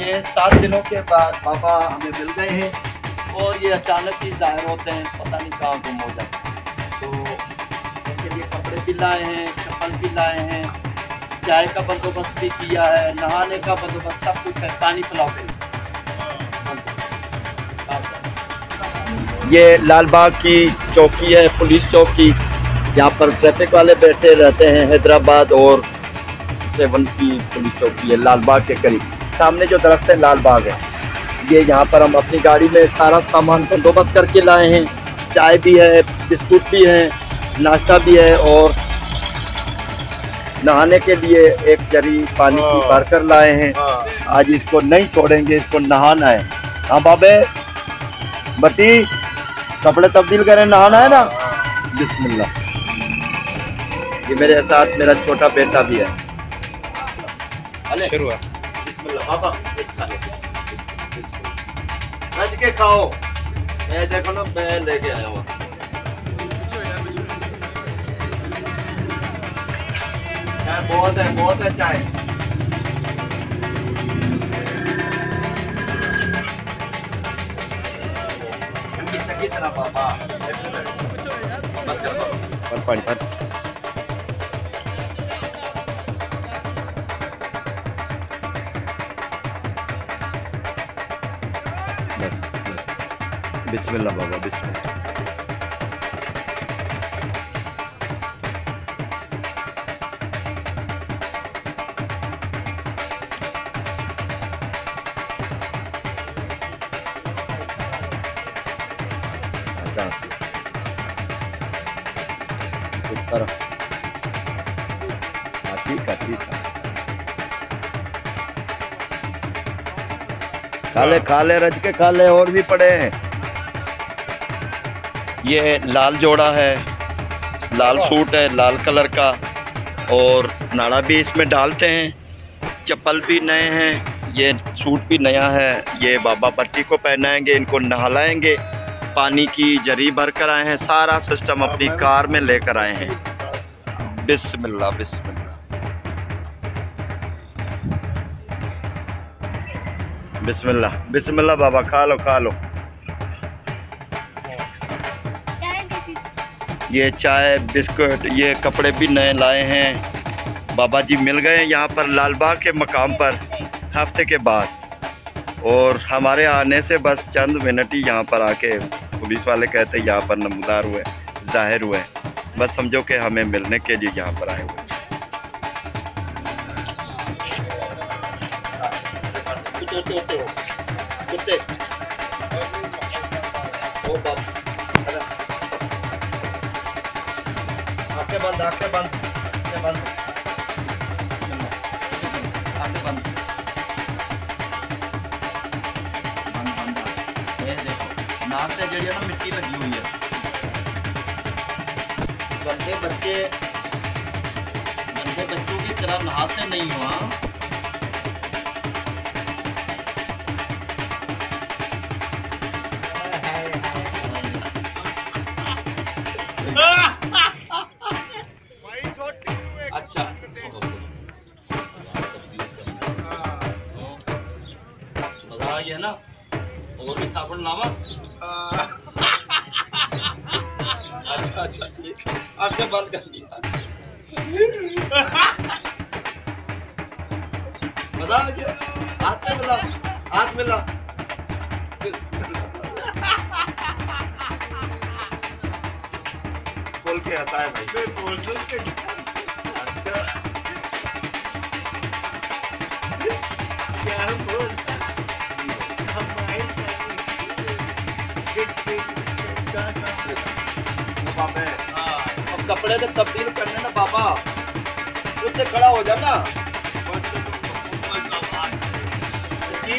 ये सात दिनों के बाद पापा हमें मिल गए हैं और ये अचानक ही ज़ाहिर होते हैं, पता नहीं कहाँ गुम हो जाते तो उनके लिए कपड़े भी लाए हैं, चप्पल भी लाए हैं, चाय का बंदोबस्त भी किया है, नहाने का बंदोबस्त, सब कुछ है, पानी पिलाओ ये लाल बाग की चौकी है, पुलिस चौकी। यहाँ पर ट्रैफ़िक वाले बैठे रहते हैं, हैदराबाद और सेवन की पुलिस चौकी है, लाल बाग के करीब। सामने जो दरख्त है लाल बाग है। ये यहाँ पर हम अपनी गाड़ी में सारा सामान बंदोबस्त करके लाए हैं। चाय भी है बिस्कुट भी है नाश्ता भी है और नहाने के लिए एक जरी पानी की हाँ। भर कर लाए हैं। हाँ। आज इसको नहीं छोड़ेंगे इसको नहाना है। हाँ बाबे। बटी कपड़े तब्दील करें नहाना है ना? बिस्मिल्लाह। ये मेरे साथ मेरा छोटा बेटा भी है। शुरू है। बाबा। रज के खाओ। मैं देखो ना मैं लेके आया हूँ। बहुत है बहुत है चाय। चंगी तरह बाबा। पर पानी पर बस बस बिस्मिल्लाह बाबा बिस्मिल्लाह अच्छा ऊपर हाँ ठीक ठीक है। खा ले खा ले रज के खा ले और भी पड़े हैं। ये लाल जोड़ा है लाल सूट है लाल कलर का और नाड़ा भी इसमें डालते हैं। चप्पल भी नए हैं ये सूट भी नया है ये बाबा पट्टी को पहनाएँगे इनको नहलाएँगे। पानी की जरी भर कर आए हैं सारा सिस्टम अपनी कार में लेकर आए हैं। बिस्मिल्लाह बिस्मिल्लाह। बिस्मिल्लाह बिस्मिल्लाह बाबा खा लो खा लो ये चाय, बिस्कुट, ये कपड़े भी नए लाए हैं। बाबा जी मिल गए यहाँ पर लालबाग के मकाम पर, हफ़्ते के बाद। और हमारे आने से बस चंद मिनट ही यहाँ पर आके पुलिस वाले कहते यहाँ पर नमदार हुए, ज़ाहिर हुए। बस समझो कि हमें मिलने के लिए यहाँ पर आए हुए। बाप आँखें बंद आँखें बंद आँखें बंद आँखें बंद बंद बंद ये देखो नाक से जड़ी ना मिट्टी लगी हुई है बंदे बच्चे, बंदे बच्चों की तरह नहाते नहीं हुआ और साबुन लावा। अच्छा अच्छा ठीक। है आँखें बंद कर मज़ा आ गया हाथ में मिला हाथ मिला। खोल के हंसाए भाई। अच्छा। बाबा अब कपड़े तो तब्दील करने ना बाबा उससे खड़ा हो जा ना।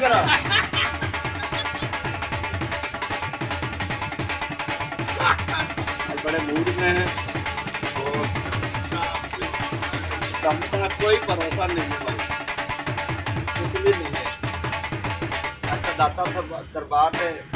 करा। बड़े मूड में है। कम कोई भरोसा नहीं है भाई। कुछ भी नहीं है। अच्छा दाता दरबार में